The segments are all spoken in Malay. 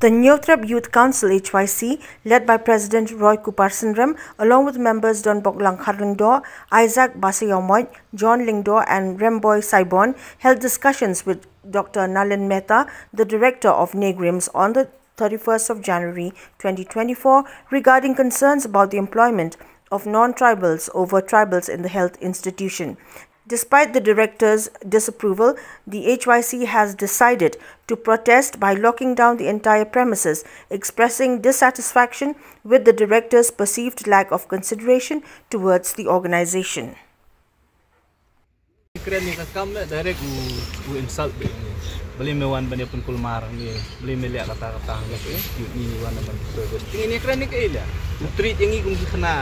The Nyotrap Youth Council HYC, led by President Roy Kuparsundram, along with members Don Boklang Kharlingdo, Isaac Basayomoy, John Lingdo, and Remboy Saibon, held discussions with Dr. Nalin Mehta, the director of NAGRIMS, on the 31st of January 2024 regarding concerns about the employment of non-tribals over tribals in the health institution. Despite the director's disapproval, the HYC has decided to protest by locking down the entire premises, expressing dissatisfaction with the director's perceived lack of consideration towards the organization. Keren ni kakam lah direct insult ila. Treat yang ni. Kum kena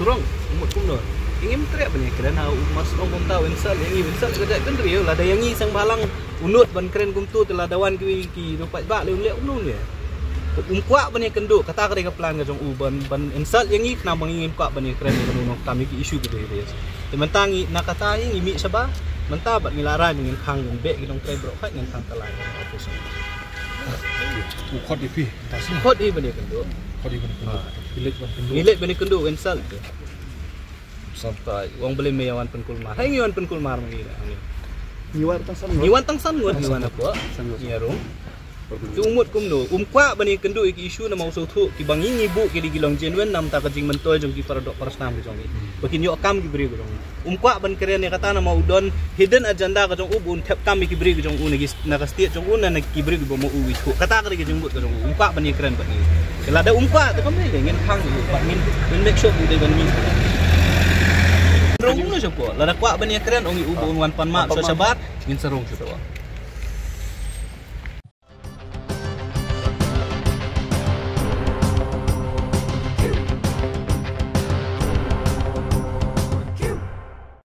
surong umut kum no ingin teriak banyak keren hau mas ong kum tahu insal yang ini insal kerja kan real lah ada yang ini sang balang unut ban keren kum tu telah dawan ki ki dopat bak le lek unu ni um kuak banyak kendu kata kare ka pelang jong u ban ban insal yang ini kena mengingin kuak banyak keren ni kanu kami ki isu gitu dia tementang nak kata ini mi saba mentah bat ngilarai ngin khang ngin bek gidong kre bro khat ngin khang kalai office u khot di pi tasih khot di banyak kendu khot di banyak kendu bilik banyak kendu bilik banyak kendu insal tu sampai wong beli meyawan penkulmar hai ngiwan penkulmar mengira ini ngiwan tang san ngiwan tang san ngiwan ngiwan apa? Iya rum tu umut kum no um kwa bani kendu iki isu na mau so thu ki bangi ngi bu ki di gilong jenwen nam ta kajing mentol jong ki paradok parasnam jong ni. Bakin yo kam ki bri ki jong um kwa ban kere ne kata na mau don hidden agenda ka jong ubun tep kam ki bri jong un gi na ka stie jong un na ki bri bo mo uwi thu kata ka ki jong but ka jong um kwa bani keren bani kala da um kwa ta kam ne ngin khang ni ba min. Make sure bu ban min Rong na siya po. Ladakwa ba niya kren? Ongi ubo wan pan ma sa sabat. Ngin sarong siya po.